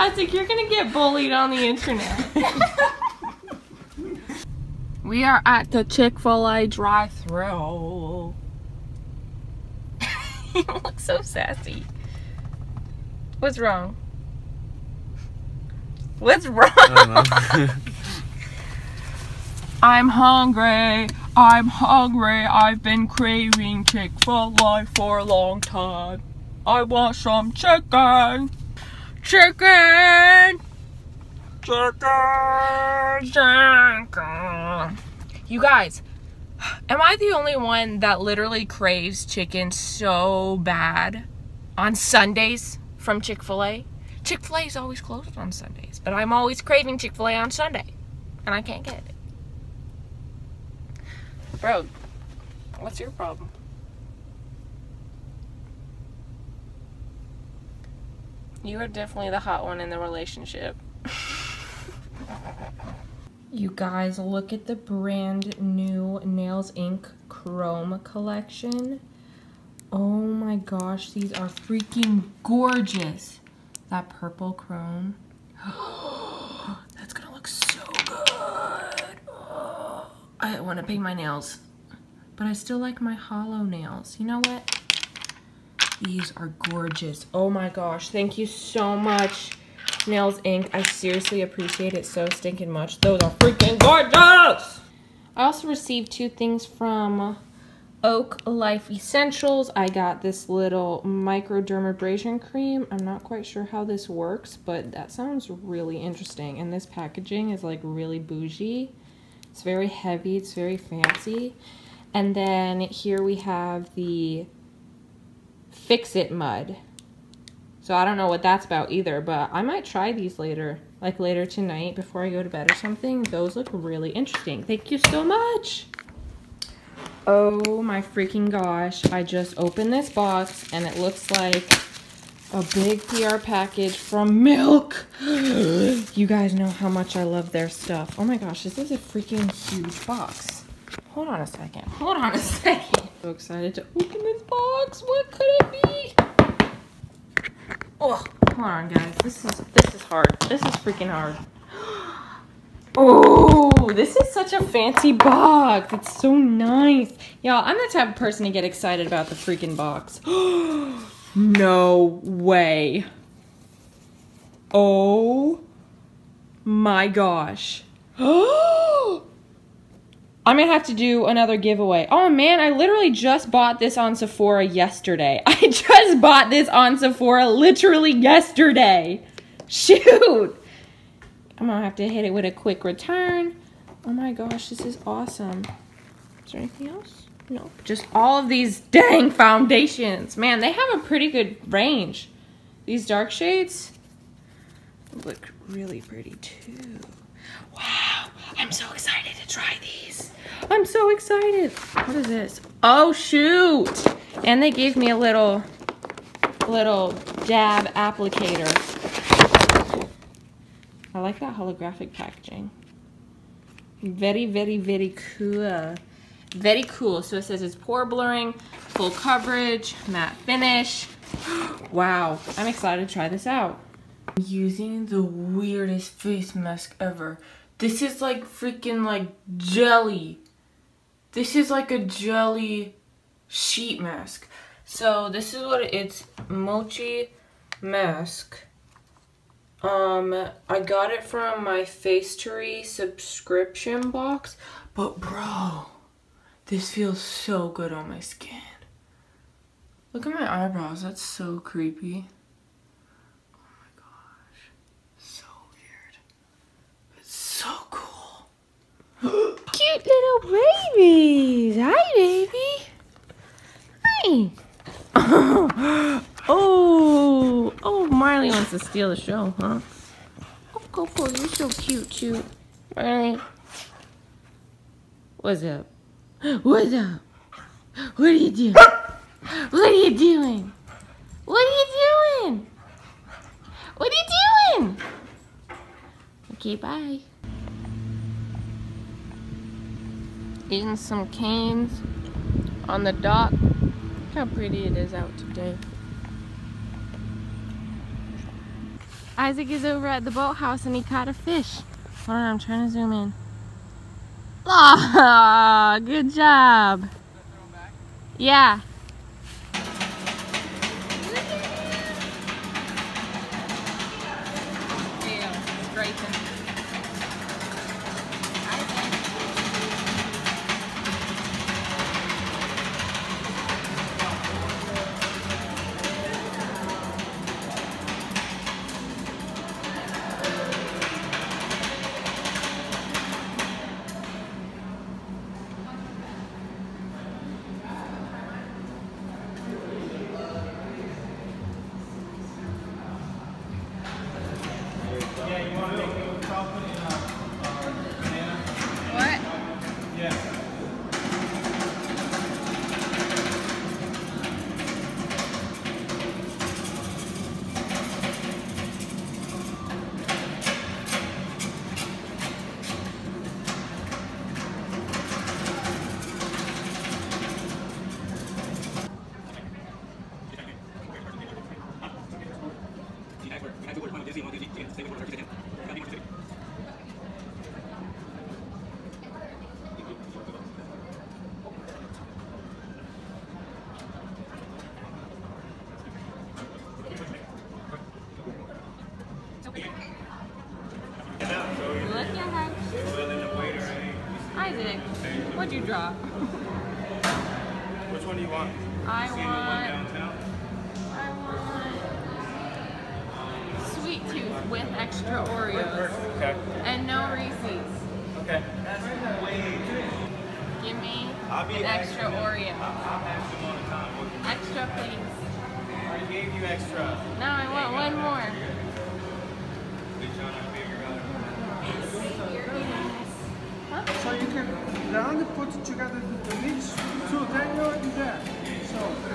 I think you're gonna get bullied on the internet. we are at the Chick-fil-A drive-thru. you look so sassy. What's wrong? What's wrong? I'm hungry. I'm hungry. I've been craving Chick-fil-A for a long time. I want some chicken. Chicken. Chicken. Chicken. You guys, am I the only one that literally craves chicken so bad on Sundays from Chick-fil-A? Chick-fil-A is always closed on Sundays, but I'm always craving Chick-fil-A on Sunday, and I can't get it. Bro, what's your problem? You are definitely the hot one in the relationship. you guys, look at the brand new Nails Inc. Chrome collection. Oh my gosh, these are freaking gorgeous. That purple chrome. That's gonna look so good. Oh, I want to paint my nails, but I still like my hollow nails. You know what? These are gorgeous. Oh my gosh. Thank you so much, Nails Inc. I seriously appreciate it so stinking much. Those are freaking gorgeous! I also received two things from Oak Life Essentials. I got this little microdermabrasion cream. I'm not quite sure how this works, but that sounds really interesting. And this packaging is like really bougie. It's very heavy. It's very fancy. And then here we have the Fix It Mud. So I don't know what that's about either, but I might try these later, like later tonight before I go to bed or something. Those look really interesting. Thank you so much. Oh my freaking gosh. I just opened this box and it looks like a big PR package from Milk. you guys know how much I love their stuff. Oh my gosh, this is a freaking huge box. Hold on a second. Hold on a second. So excited to open this box. What could it be? Oh, hold on guys. This is this is hard. This is freaking hard. Oh, this is such a fancy box. It's so nice. Y'all, I'm the type of person to get excited about the freaking box. no way. Oh my gosh. I'm gonna have to do another giveaway. Oh man, I literally just bought this on Sephora yesterday. I just bought this on Sephora literally yesterday. Shoot. I'm gonna have to hit it with a quick return. Oh my gosh, this is awesome. Is there anything else? No, just all of these dang foundations. Man, they have a pretty good range. These dark shades look really pretty too. Wow, I'm so excited to try these. I'm so excited. What is this? Oh shoot. And they gave me a little, little dab applicator. I like that holographic packaging. Very, very, very cool. Very cool. So it says it's pore blurring, full coverage, matte finish. wow, I'm excited to try this out. I'm using the weirdest face mask ever. This is like freaking like jelly. This is like a jelly sheet mask. So this is what it, it's mochi mask. Um, I got it from my Facetory subscription box, but bro, this feels so good on my skin. Look at my eyebrows, that's so creepy. Oh my gosh, so weird. It's so cool. Cute little babies. Hi, baby. Hi. oh, oh, Marley wants to steal the show, huh? Oh, Coco, you're so cute, too. Marley. What's up? What's up? What are you doing? What are you doing? What are you doing? What are you doing? Okay, bye. Eating some Cane's on the dock. Look how pretty it is out today. Isaac is over at the boathouse and he caught a fish. Hold on, I'm trying to zoom in. Ah, oh, good job. Yeah. Isaac, what'd you draw? Which one do you want? I See want. downtown? I want sweet tooth with extra Oreos Okay. and no Reese's. Okay. Give me an extra Oreo. I'll have some on the time. Extra, please. I gave you extra. No, I want one more. So you can round put together with the mix, so then you're in there. So.